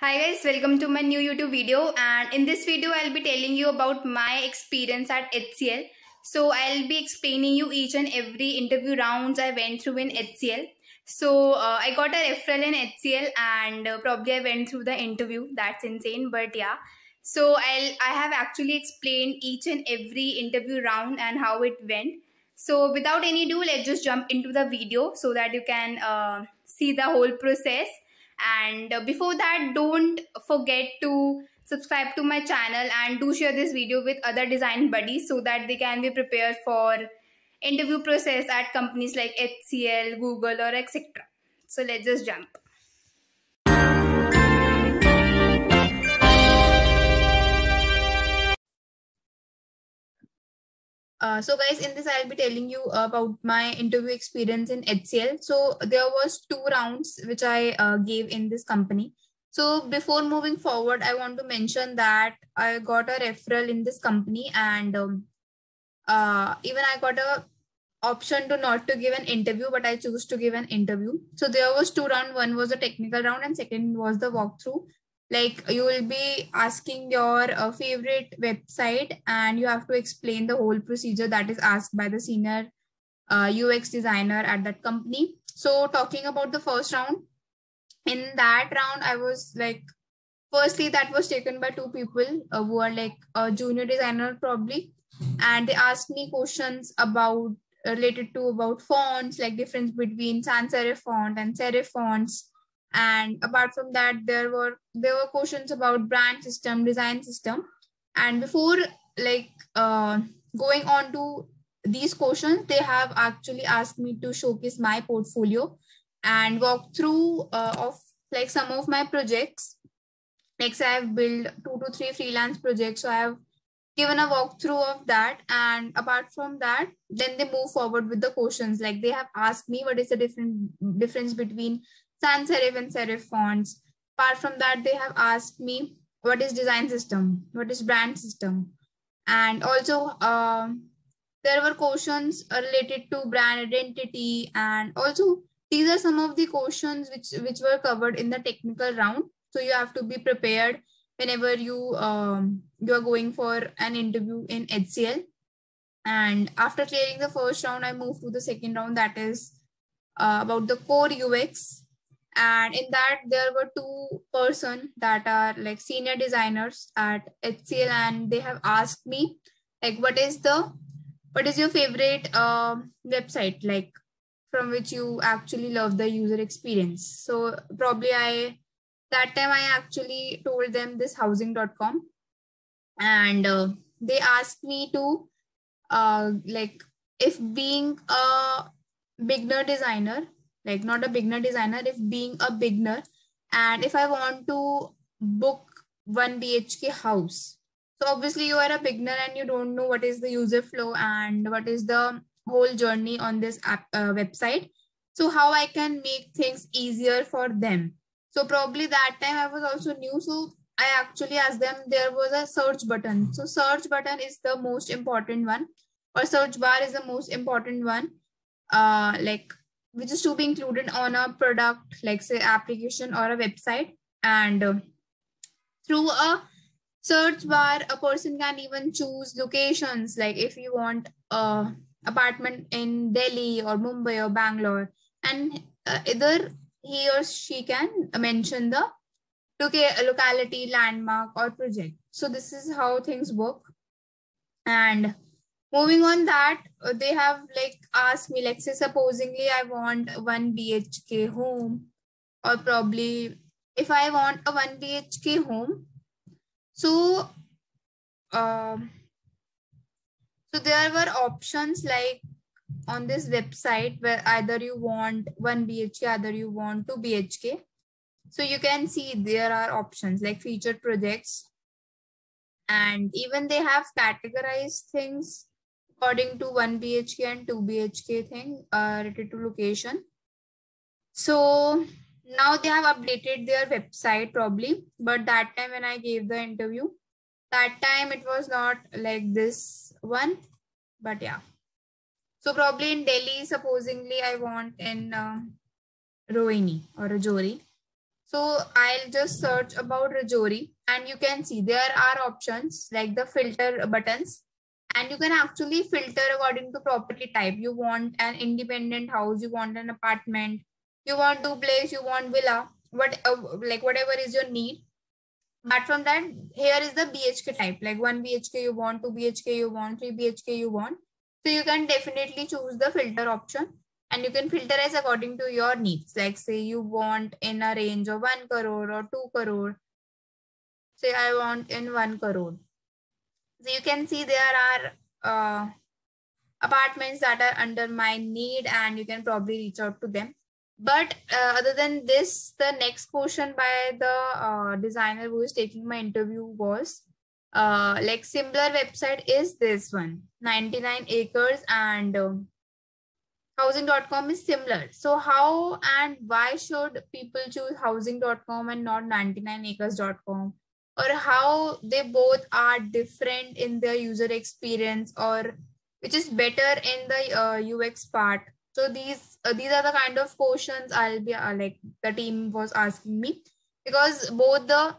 Hi guys, welcome to my new YouTube video and in this video I'll be telling you about my experience at HCL. So I'll be explaining you each and every interview rounds I went through in HCL. So uh, I got a referral in HCL and uh, probably I went through the interview. That's insane, but yeah. So I'll I have actually explained each and every interview round and how it went. So without any ado, let's just jump into the video so that you can uh, see the whole process and uh, before that don't forget to subscribe to my channel and do share this video with other design buddies so that they can be prepared for interview process at companies like HCL, Google or etc. So let's just jump. Uh, so guys, in this I'll be telling you about my interview experience in HCL. So there was two rounds which I uh, gave in this company. So before moving forward, I want to mention that I got a referral in this company and um, uh, even I got a option to not to give an interview, but I choose to give an interview. So there was two round. One was a technical round and second was the walkthrough like you will be asking your uh, favorite website and you have to explain the whole procedure that is asked by the senior uh, ux designer at that company. So talking about the first round in that round i was like firstly that was taken by two people uh, who are like a junior designer probably. And they asked me questions about related to about fonts like difference between sans serif font and serif fonts and apart from that there were there were questions about brand system design system. And before like uh, going on to these questions they have actually asked me to showcase my portfolio and walk through uh, of like some of my projects. Like say i've built two to three freelance projects so i have given a walkthrough of that. And apart from that then they move forward with the questions. Like they have asked me what is the different difference between sans serif and serif fonts. Apart from that, they have asked me what is design system, what is brand system, and also um, there were questions related to brand identity, and also these are some of the questions which which were covered in the technical round. So you have to be prepared whenever you um, you are going for an interview in HCL. And after clearing the first round, I moved to the second round that is uh, about the core UX and in that there were two person that are like senior designers at HCL and they have asked me like what is the what is your favorite uh, website like from which you actually love the user experience? So probably i that time i actually told them this housing.com and uh, they asked me to uh, like if being a beginner designer like not a beginner designer if being a beginner. And if i want to book one bhk house. So obviously you are a beginner and you don't know what is the user flow and what is the whole journey on this app uh, website. So how i can make things easier for them. So probably that time i was also new. So i actually asked them there was a search button. So search button is the most important one. Or search bar is the most important one. Uh like which is to be included on a product like say application or a website. And uh, through a search bar a person can even choose locations. Like if you want a apartment in delhi or mumbai or bangalore and uh, either he or she can mention the locality landmark or project. So this is how things work. And moving on that uh, they have like asked me like say supposingly i want one bhk home or probably if i want a one bhk home. So um so there were options like on this website where either you want one bhk either you want two bhk so you can see there are options like featured projects. And even they have categorized things according to 1 BHK and 2 BHK thing uh, related to location. So now they have updated their website probably, but that time when I gave the interview, that time it was not like this one, but yeah. So probably in Delhi, supposingly I want in uh, Rohini or Rajouri. So I'll just search about Rajouri and you can see there are options like the filter buttons and you can actually filter according to property type. You want an independent house, you want an apartment, you want duplex, you want villa, what uh, like whatever is your need. But from that, here is the BHK type, like one BHK you want, two BHK you want, three BHK you want. So you can definitely choose the filter option and you can filter as according to your needs. Like say you want in a range of 1 crore or 2 crore. Say I want in 1 crore. So you can see there are uh, apartments that are under my need and you can probably reach out to them. But uh, other than this, the next question by the uh, designer who is taking my interview was uh, like similar website is this one 99 acres and um, housing.com is similar. So how and why should people choose housing.com and not 99acres.com? Or how they both are different in their user experience or which is better in the uh, UX part. So these uh, these are the kind of questions I'll be uh, like the team was asking me because both the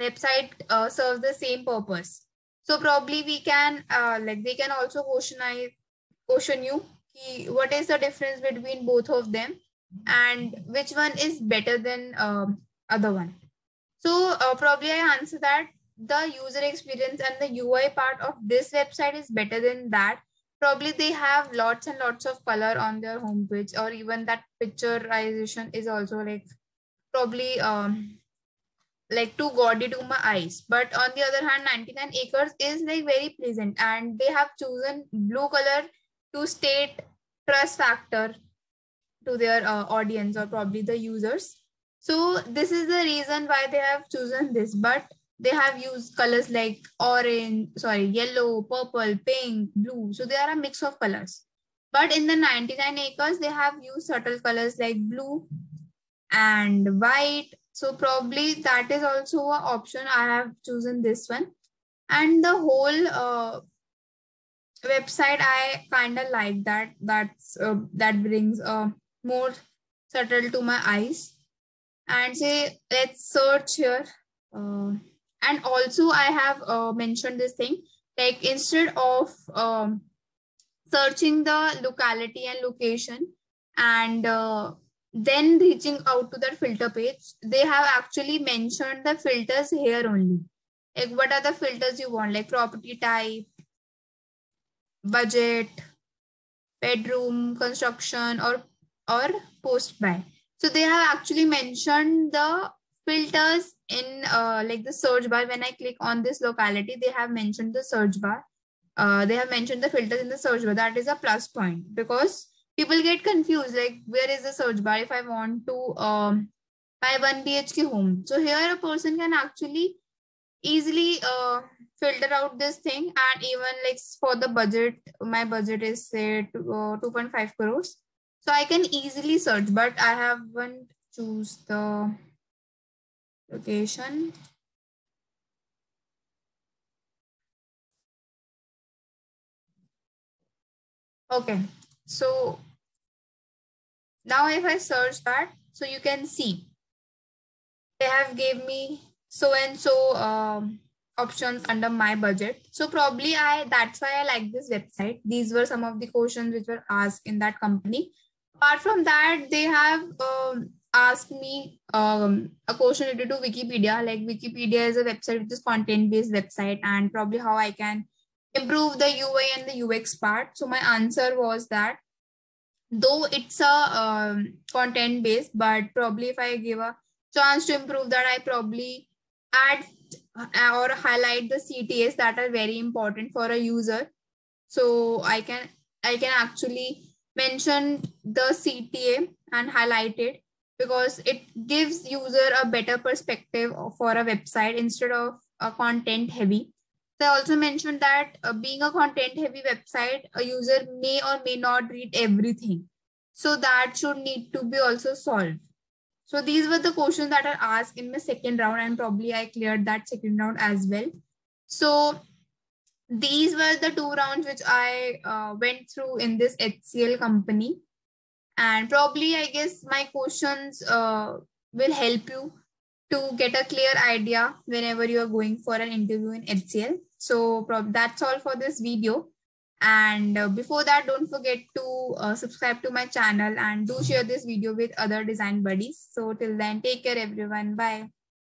website uh, serve the same purpose. So probably we can uh, like they can also question I question you what is the difference between both of them and which one is better than um, other one so uh, probably i answer that the user experience and the ui part of this website is better than that probably they have lots and lots of color on their homepage or even that picturization is also like probably um like too gaudy to my eyes but on the other hand 99 acres is like very pleasant and they have chosen blue color to state trust factor to their uh, audience or probably the users. So this is the reason why they have chosen this, but they have used colors like orange, sorry, yellow, purple, pink, blue. So they are a mix of colors. But in the 99 acres, they have used subtle colors like blue and white. So probably that is also an option. I have chosen this one. And the whole uh, website i kind of like that that's uh, that brings uh, more subtle to my eyes and say let's search here. Uh, and also i have uh, mentioned this thing. Like instead of um, searching the locality and location and uh, then reaching out to that filter page they have actually mentioned the filters here only. Like what are the filters you want? Like property type budget, bedroom construction, or or post buy. So they have actually mentioned the filters in uh, like the search bar. When I click on this locality, they have mentioned the search bar. Uh, they have mentioned the filters in the search bar. That is a plus point because people get confused. Like where is the search bar if I want to um, buy one BHK home? So here a person can actually easily uh, filter out this thing and even like for the budget my budget is say uh, 2.5 crores so i can easily search but i haven't choose the location okay so now if i search that so you can see they have gave me so and so um, options under my budget. So probably I that's why I like this website. These were some of the questions which were asked in that company. Apart from that, they have um, asked me um, a question related to Wikipedia. Like Wikipedia is a website which is content-based website, and probably how I can improve the UI and the UX part. So my answer was that though it's a um, content-based, but probably if I give a chance to improve that, I probably add uh, or highlight the CTAs that are very important for a user. So I can I can actually mention the CTA and highlight it because it gives user a better perspective for a website instead of a content heavy. So I also mentioned that uh, being a content heavy website, a user may or may not read everything. So that should need to be also solved. So these were the questions that are asked in my second round and probably I cleared that second round as well. So these were the two rounds which I uh, went through in this HCL company. And probably I guess my questions uh, will help you to get a clear idea whenever you are going for an interview in HCL. So that's all for this video. And uh, before that, don't forget to uh, subscribe to my channel and do share this video with other design buddies. So till then, take care everyone. Bye.